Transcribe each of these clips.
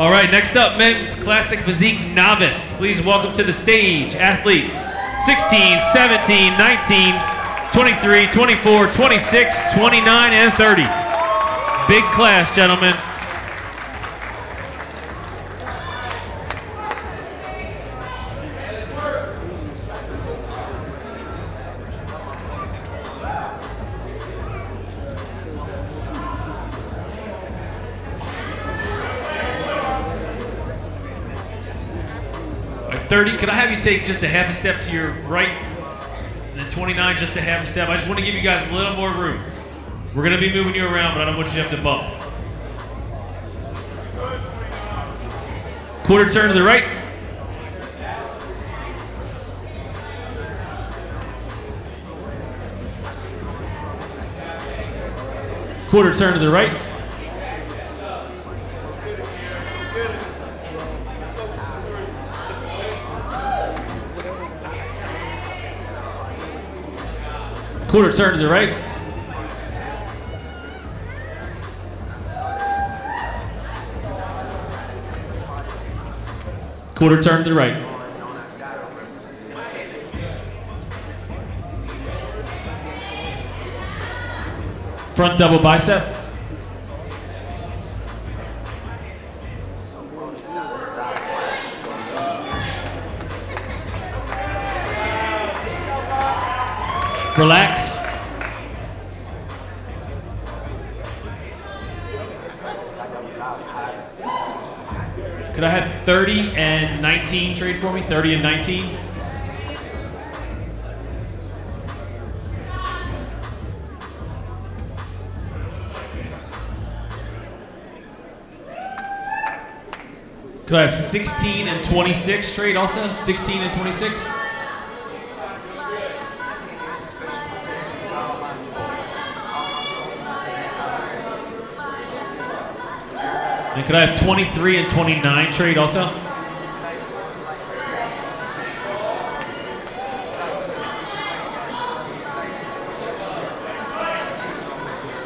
All right, next up, men's classic physique novice. Please welcome to the stage athletes 16, 17, 19, 23, 24, 26, 29, and 30. Big class, gentlemen. 30, could I have you take just a half a step to your right? Then 29, just a half a step. I just want to give you guys a little more room. We're going to be moving you around, but I don't want you to have to bump. Quarter turn to the right. Quarter turn to the right. Quarter turn to the right. Quarter turn to the right. Front double bicep. Relax. Could I have 30 and 19 trade for me? 30 and 19? Could I have 16 and 26 trade also? 16 and 26? And could I have 23 and 29 trade also?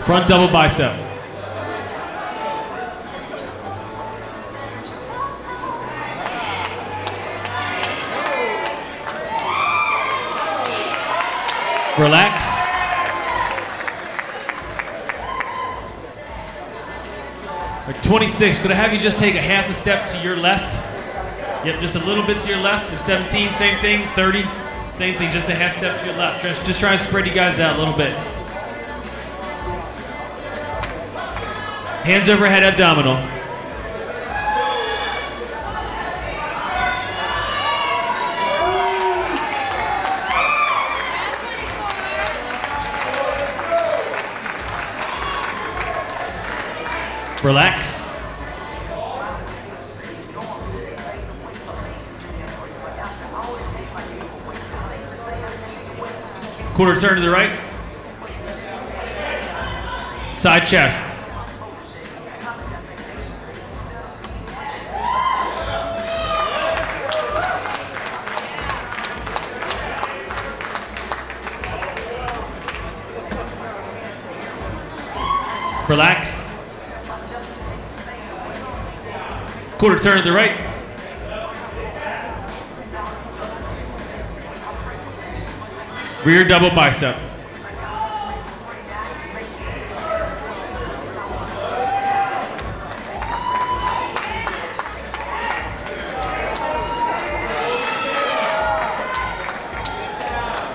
Front double bicep. Relax. 26, could I have you just take a half a step to your left? Yep, just a little bit to your left. And 17, same thing. 30, same thing, just a half step to your left. Just, just try to spread you guys out a little bit. Hands overhead abdominal. Relax. Quarter turn to the right. Side chest. Relax. Quarter turn to the right. Rear double bicep.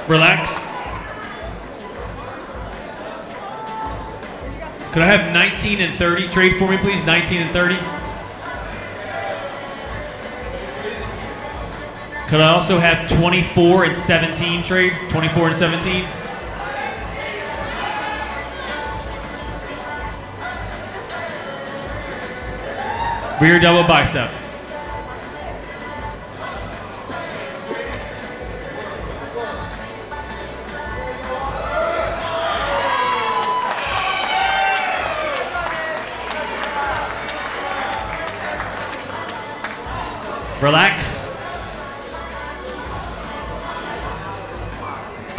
Relax. Could I have 19 and 30? Trade for me, please. 19 and 30. Could I also have 24 and 17 trade? 24 and 17? Rear double bicep. Relax.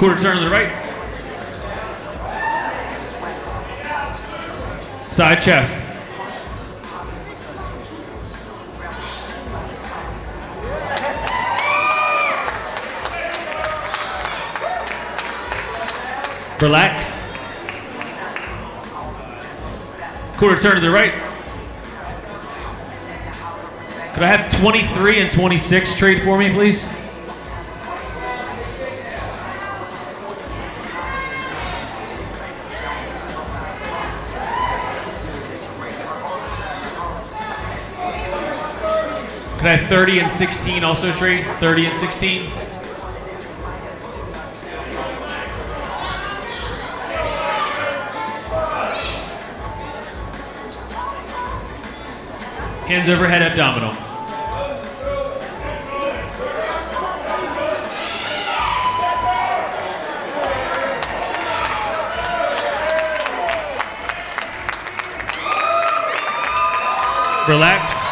Quarter turn to the right. Side chest. Relax. Quarter turn to the right. Could I have 23 and 26 trade for me, please? Could I have 30 and 16 also trade? 30 and 16? Hands overhead abdominal. Relax.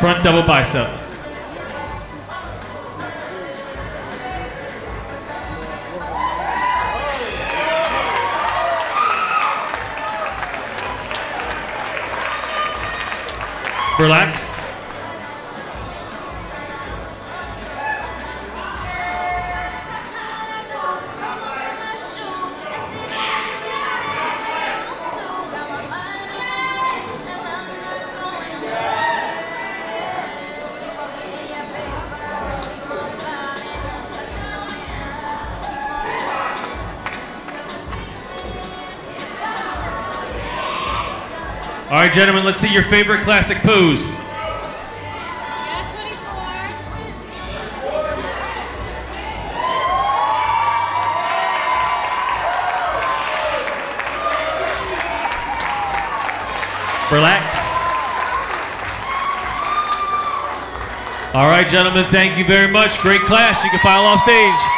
Front double bicep. Relax. All right, gentlemen, let's see your favorite classic pose. Relax. All right, gentlemen, thank you very much. Great class. You can file off stage.